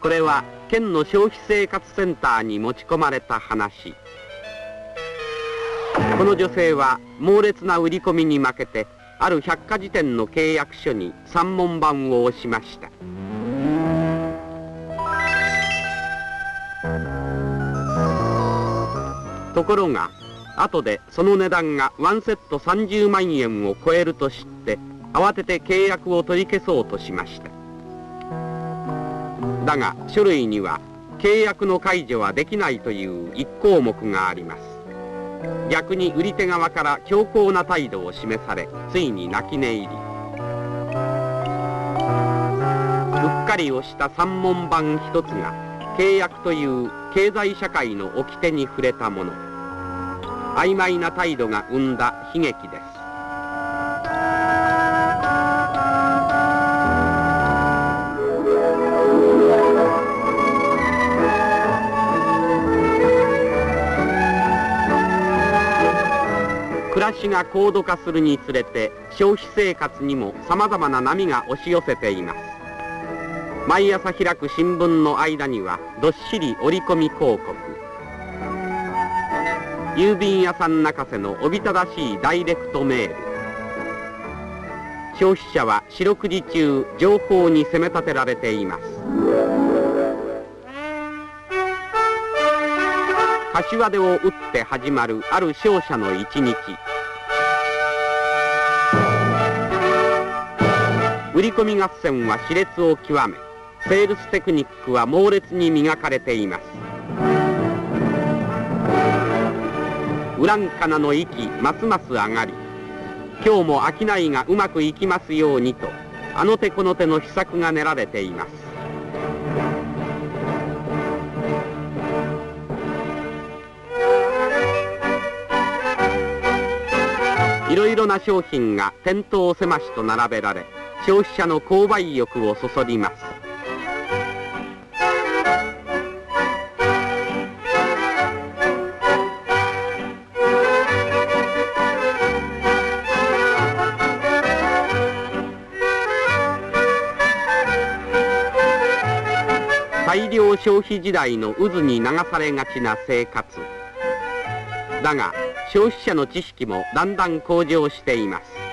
これは県の消費生活センターに持ち込まれた話。この女性は猛烈な売り込みに負けてある百科事典の契約書に三文版を押しました。ところが後でその値段がワンセット30万円を超えると知って慌てて契約を取り消そうとしました。だが書類には契約の解除はできないという一項目があります。逆に売り手側から強硬な態度を示されついに泣き寝入り。うっかりをした三文版一つが契約という経済社会の掟に触れたもの。曖昧な態度が生んだ悲劇です。暮らしが高度化するにつれて消費生活にもさまざまな波が押し寄せています。毎朝開く新聞の間にはどっしり折り込み広告。郵便屋さん泣かせのおびただしいダイレクトメール。消費者は四六時中情報に責め立てられています。柏手を打って始まるある商社の一日。売り込み合戦は熾烈を極めセールステクニックは猛烈に磨かれています。ウランカナの息ますます上がり今日も商いがうまくいきますようにとあの手この手の秘策が練られています。いろいろな商品が店頭狭しと並べられ消費者の購買欲をそそります。大量消費時代の渦に流されがちな生活。だが消費者の知識もだんだん向上しています。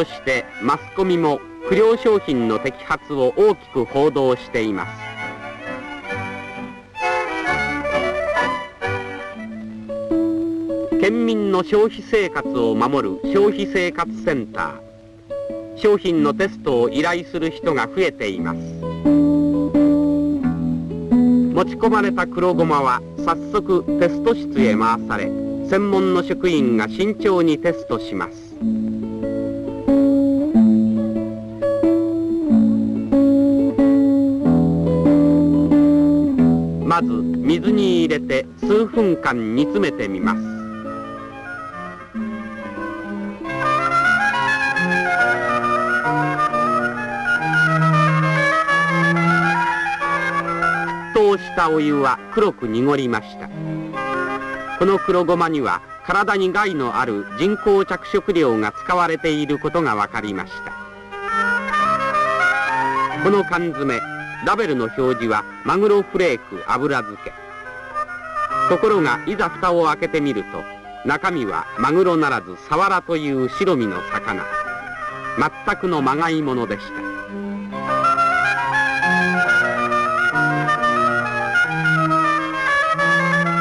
そしてマスコミも不良商品の摘発を大きく報道しています。県民の消費生活を守る消費生活センター。商品のテストを依頼する人が増えています。持ち込まれた黒ごまは早速テスト室へ回され専門の職員が慎重にテストします。まず水に入れて数分間煮詰めてみます。沸騰したお湯は黒く濁りました。この黒ごまには体に害のある人工着色料が使われていることが分かりました。この缶詰ラベルの表示はマグロフレーク油漬け。ところがいざ蓋を開けてみると中身はマグロならずサワラという白身の魚。全くのまがいものでした。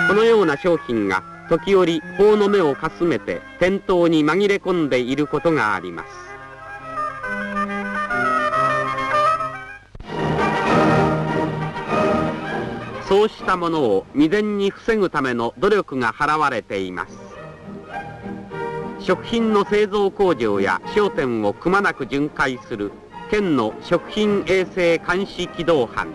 このような商品が時折法の目をかすめて店頭に紛れ込んでいることがあります。そうしたものを未然に防ぐための努力が払われています。食品の製造工場や商店をくまなく巡回する県の食品衛生監視機動班。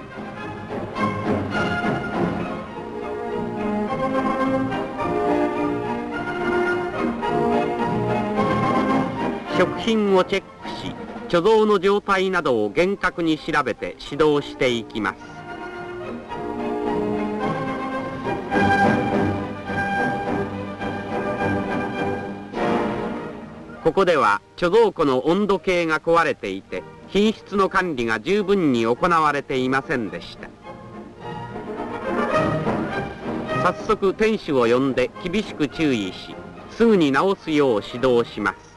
食品をチェックし貯蔵の状態などを厳格に調べて指導していきます。ここでは貯蔵庫の温度計が壊れていて品質の管理が十分に行われていませんでした。早速店主を呼んで厳しく注意しすぐに直すよう指導します。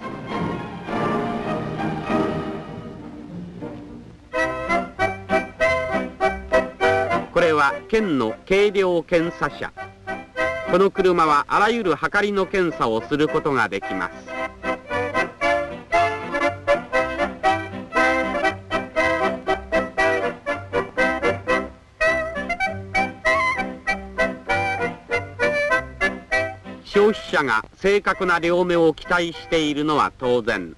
これは県の計量検査車。この車はあらゆるはかりの検査をすることができます。消費者が正確な両目を期待しているのは当然。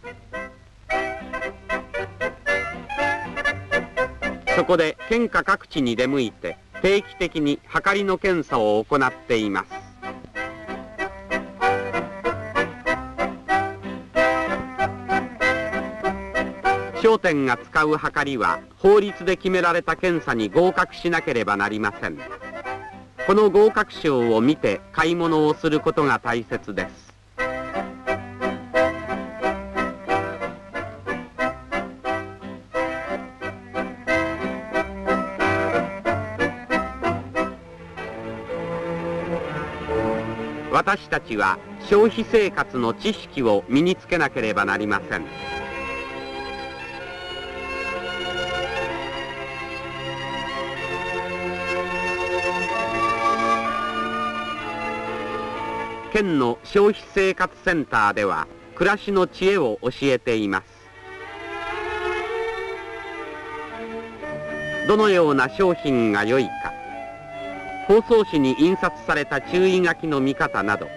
そこで県下各地に出向いて定期的にはかりの検査を行っています。商店が使うはかりは法律で決められた検査に合格しなければなりません。この合格賞を見て買い物をすることが大切です私たちは消費生活の知識を身につけなければなりません。県の消費生活センターでは暮らしの知恵を教えています。どのような商品が良いか。包装紙に印刷された注意書きの見方など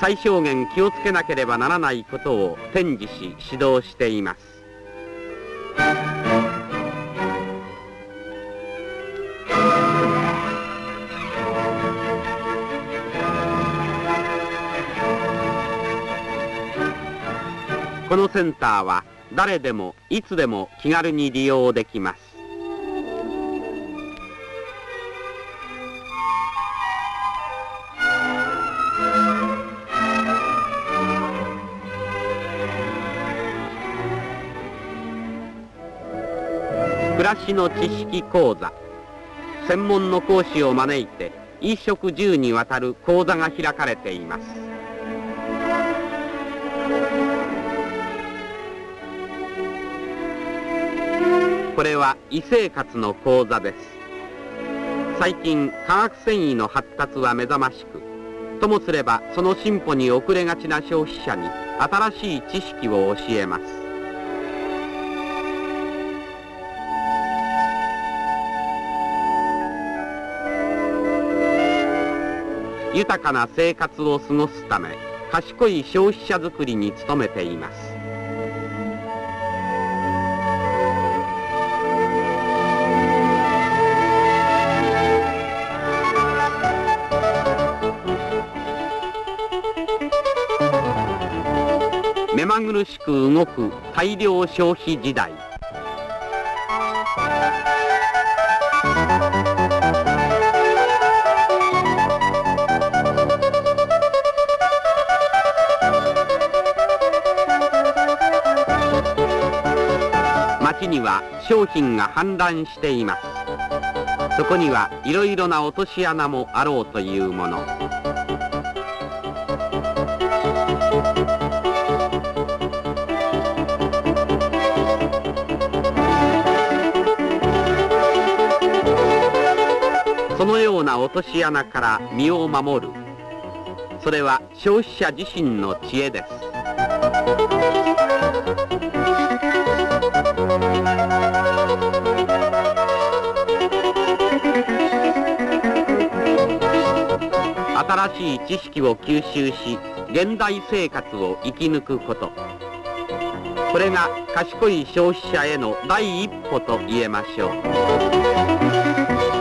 最小限気をつけなければならないことを展示し指導しています。このセンターは誰でもいつでも気軽に利用できます。暮らしの知識講座。専門の講師を招いて衣食住にわたる講座が開かれています。これは異生活の講座です。最近化学繊維の発達は目覚ましくともすればその進歩に遅れがちな消費者に新しい知識を教えます。豊かな生活を過ごすため賢い消費者づくりに努めています。目まぐるしく動く大量消費時代。街には商品が氾濫しています。そこにはいろいろな落とし穴もあろうというもの。な落とし穴から身を守る。それは消費者自身の知恵です。新しい知識を吸収し現代生活を生き抜くこと。これが賢い消費者への第一歩と言えましょう。